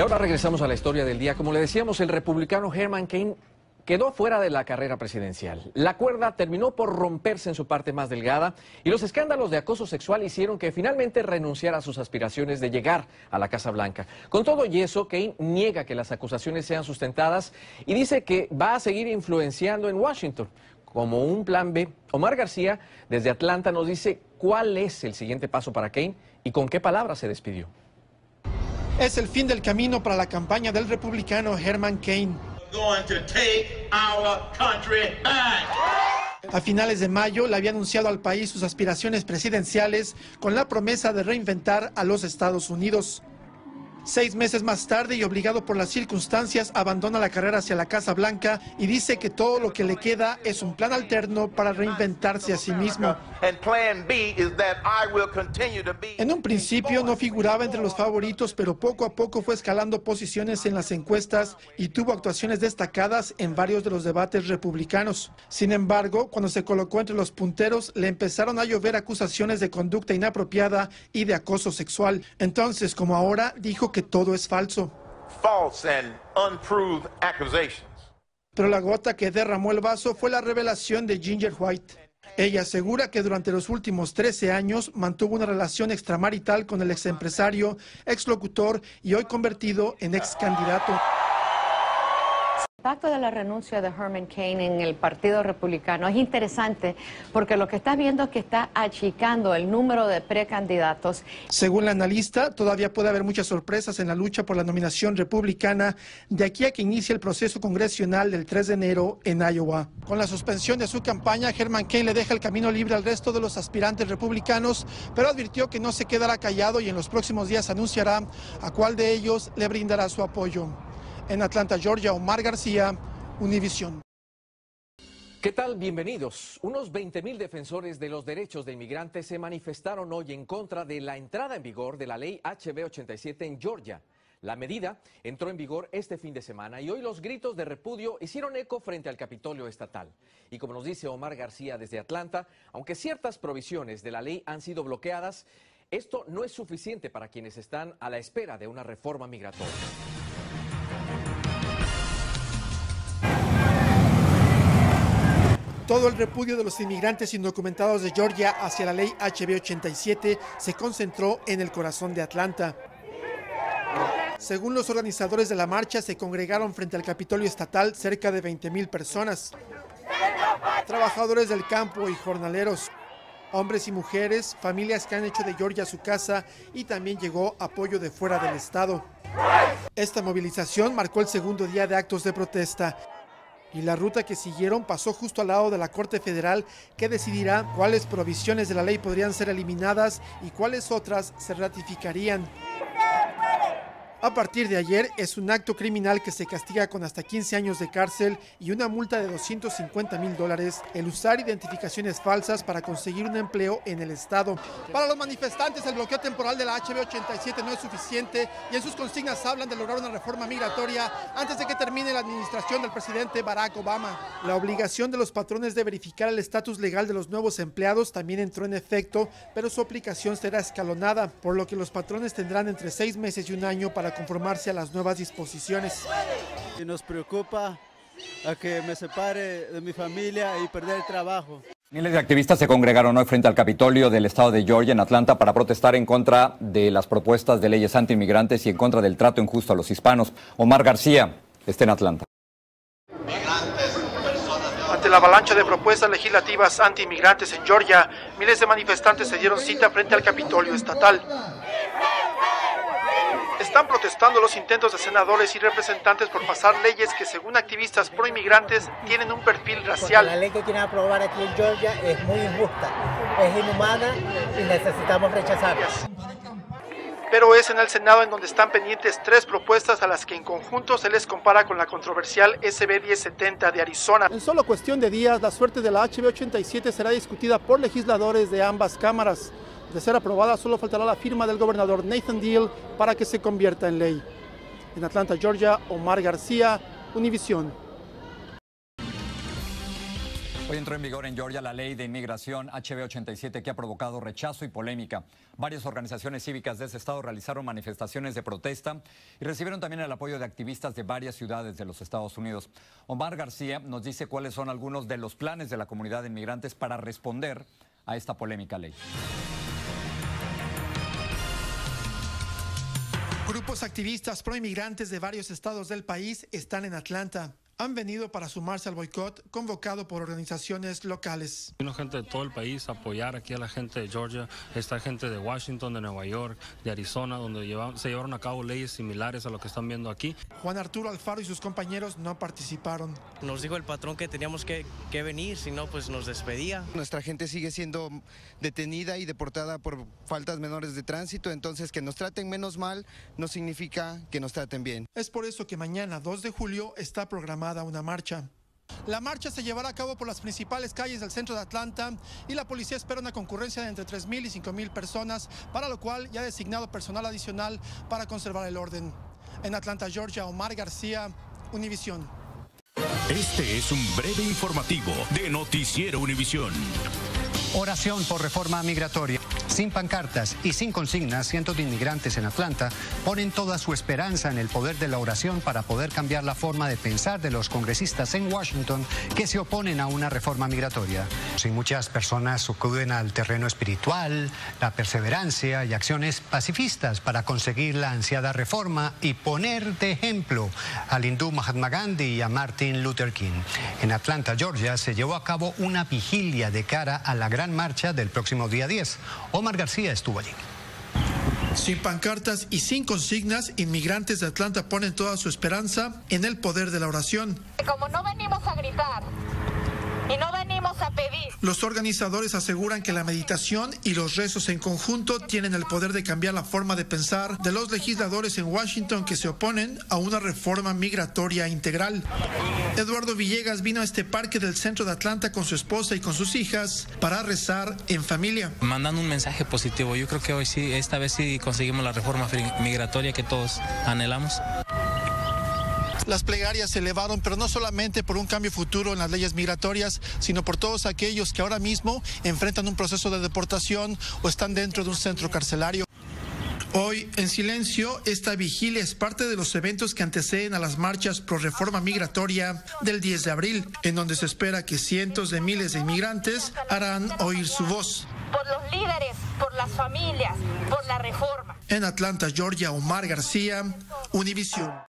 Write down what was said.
Y ahora regresamos a la historia del día. Como le decíamos, el republicano Herman Cain quedó fuera de la carrera presidencial. La cuerda terminó por romperse en su parte más delgada y los escándalos de acoso sexual hicieron que finalmente renunciara a sus aspiraciones de llegar a la Casa Blanca. Con todo y eso, Cain niega que las acusaciones sean sustentadas y dice que va a seguir influenciando en Washington como un plan B. Omar García, desde Atlanta, nos dice cuál es el siguiente paso para Cain y con qué palabras se despidió. Es el fin del camino para la campaña del republicano Herman Cain. A finales de mayo le había anunciado al país sus aspiraciones presidenciales con la promesa de reinventar a los Estados Unidos. Seis meses más tarde y obligado por las circunstancias, abandona la carrera hacia la Casa Blanca y dice que todo lo que le queda es un plan alterno para reinventarse a sí mismo. En un principio no figuraba entre los favoritos, pero poco a poco fue escalando posiciones en las encuestas y tuvo actuaciones destacadas en varios de los debates republicanos. Sin embargo, cuando se colocó entre los punteros, le empezaron a llover acusaciones de conducta inapropiada y de acoso sexual. Entonces, como ahora, dijo que todo es falso. Pero la gota que derramó el vaso fue la revelación de Ginger White. Ella asegura que durante los últimos 13 años mantuvo una relación extramarital con el ex empresario, ex locutor y hoy convertido en ex candidato impacto de la renuncia de Herman Cain en el Partido Republicano es interesante porque lo que está viendo es que está achicando el número de precandidatos. Según la analista, todavía puede haber muchas sorpresas en la lucha por la nominación republicana de aquí a que inicie el proceso congresional del 3 de enero en Iowa. Con la suspensión de su campaña, Herman Cain le deja el camino libre al resto de los aspirantes republicanos, pero advirtió que no se quedará callado y en los próximos días anunciará a cuál de ellos le brindará su apoyo. En Atlanta, Georgia, Omar García, Univisión. ¿Qué tal? Bienvenidos. Unos 20.000 defensores de los derechos de inmigrantes se manifestaron hoy en contra de la entrada en vigor de la ley HB 87 en Georgia. La medida entró en vigor este fin de semana y hoy los gritos de repudio hicieron eco frente al Capitolio Estatal. Y como nos dice Omar García desde Atlanta, aunque ciertas provisiones de la ley han sido bloqueadas, esto no es suficiente para quienes están a la espera de una reforma migratoria. Todo el repudio de los inmigrantes indocumentados de Georgia hacia la ley HB 87 se concentró en el corazón de Atlanta. Según los organizadores de la marcha, se congregaron frente al Capitolio Estatal cerca de 20 mil personas. Trabajadores del campo y jornaleros, hombres y mujeres, familias que han hecho de Georgia su casa y también llegó apoyo de fuera del estado. Esta movilización marcó el segundo día de actos de protesta y la ruta que siguieron pasó justo al lado de la Corte Federal que decidirá cuáles provisiones de la ley podrían ser eliminadas y cuáles otras se ratificarían. A partir de ayer es un acto criminal que se castiga con hasta 15 años de cárcel y una multa de 250 mil dólares el usar identificaciones falsas para conseguir un empleo en el Estado. Para los manifestantes el bloqueo temporal de la HB 87 no es suficiente y en sus consignas hablan de lograr una reforma migratoria antes de que termine la administración del presidente Barack Obama. La obligación de los patrones de verificar el estatus legal de los nuevos empleados también entró en efecto, pero su aplicación será escalonada, por lo que los patrones tendrán entre seis meses y un año para conformarse a las nuevas disposiciones. Y nos preocupa a que me separe de mi familia y perder el trabajo. Miles de activistas se congregaron hoy frente al Capitolio del estado de Georgia en Atlanta para protestar en contra de las propuestas de leyes anti-inmigrantes y en contra del trato injusto a los hispanos. Omar García está en Atlanta. Ante la avalancha de propuestas legislativas anti-inmigrantes en Georgia, miles de manifestantes se dieron cita frente al Capitolio estatal. Están protestando los intentos de senadores y representantes por pasar leyes que, según activistas pro-inmigrantes, tienen un perfil racial. la ley que quieren aprobar aquí en Georgia es muy injusta, es inhumana y necesitamos rechazarla. Pero es en el Senado en donde están pendientes tres propuestas a las que en conjunto se les compara con la controversial SB 1070 de Arizona. En solo cuestión de días, la suerte de la HB 87 será discutida por legisladores de ambas cámaras. De ser aprobada, solo faltará la firma del gobernador Nathan Deal para que se convierta en ley. En Atlanta, Georgia, Omar García, Univisión. Hoy entró en vigor en Georgia la ley de inmigración HB 87 que ha provocado rechazo y polémica. Varias organizaciones cívicas de ese estado realizaron manifestaciones de protesta y recibieron también el apoyo de activistas de varias ciudades de los Estados Unidos. Omar García nos dice cuáles son algunos de los planes de la comunidad de inmigrantes para responder a esta polémica ley. Grupos activistas pro-inmigrantes de varios estados del país están en Atlanta han venido para sumarse al boicot convocado por organizaciones locales. Vino gente de todo el país a apoyar aquí a la gente de Georgia, está gente de Washington, de Nueva York, de Arizona, donde se llevaron a cabo leyes similares a lo que están viendo aquí. Juan Arturo Alfaro y sus compañeros no participaron. Nos dijo el patrón que teníamos que, que venir, si no, pues nos despedía. Nuestra gente sigue siendo detenida y deportada por faltas menores de tránsito, entonces que nos traten menos mal no significa que nos traten bien. Es por eso que mañana, 2 de julio, está una marcha. La marcha se llevará a cabo por las principales calles del centro de Atlanta y la policía espera una concurrencia de entre 3.000 y 5.000 personas, para lo cual ya ha designado personal adicional para conservar el orden. En Atlanta, Georgia, Omar García, Univisión. Este es un breve informativo de Noticiero Univisión. Oración por reforma migratoria. Sin pancartas y sin consignas, cientos de inmigrantes en Atlanta ponen toda su esperanza en el poder de la oración para poder cambiar la forma de pensar de los congresistas en Washington que se oponen a una reforma migratoria. Si muchas personas acuden al terreno espiritual, la perseverancia y acciones pacifistas para conseguir la ansiada reforma y poner de ejemplo al hindú Mahatma Gandhi y a Martin Luther King. En Atlanta, Georgia, se llevó a cabo una vigilia de cara a la gran marcha del próximo día 10. Omar García estuvo allí. Sin pancartas y sin consignas, inmigrantes de Atlanta ponen toda su esperanza en el poder de la oración. Como no venimos a gritar, y no venimos a pedir. Los organizadores aseguran que la meditación y los rezos en conjunto tienen el poder de cambiar la forma de pensar de los legisladores en Washington que se oponen a una reforma migratoria integral. Eduardo Villegas vino a este parque del centro de Atlanta con su esposa y con sus hijas para rezar en familia. Mandando un mensaje positivo. Yo creo que hoy sí, esta vez sí conseguimos la reforma migratoria que todos anhelamos. Las plegarias se elevaron, pero no solamente por un cambio futuro en las leyes migratorias, sino por todos aquellos que ahora mismo enfrentan un proceso de deportación o están dentro de un centro carcelario. Hoy, en silencio, esta vigilia es parte de los eventos que anteceden a las marchas pro reforma migratoria del 10 de abril, en donde se espera que cientos de miles de inmigrantes harán oír su voz. Por los líderes, por las familias, por la reforma. En Atlanta, Georgia, Omar García, Univisión.